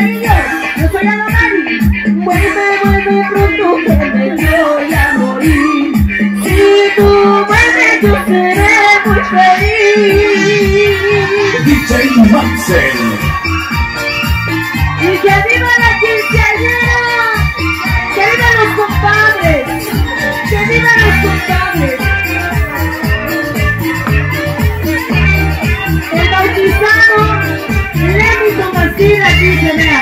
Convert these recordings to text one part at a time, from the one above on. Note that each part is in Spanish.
cariño, yo soy Anomali. Vuelve, vuelve pronto que me voy a morir. Si tú vuelves yo seré muy feliz. DJ Y que viva la quinceañera, que vivan los compadres, que vivan los compadres. El bautizado, Lenny Tomasina quinceañera.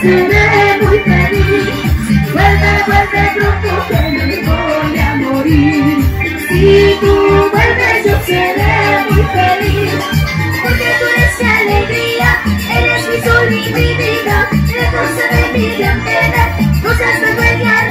seré muy feliz. Vuelve, vuelve pronto que me voy a morir. Si tú vuelves yo seré muy feliz. Porque tú eres mi alegría, eres mi sol y mi vida. Eres cosa de mi vida, cosas de buena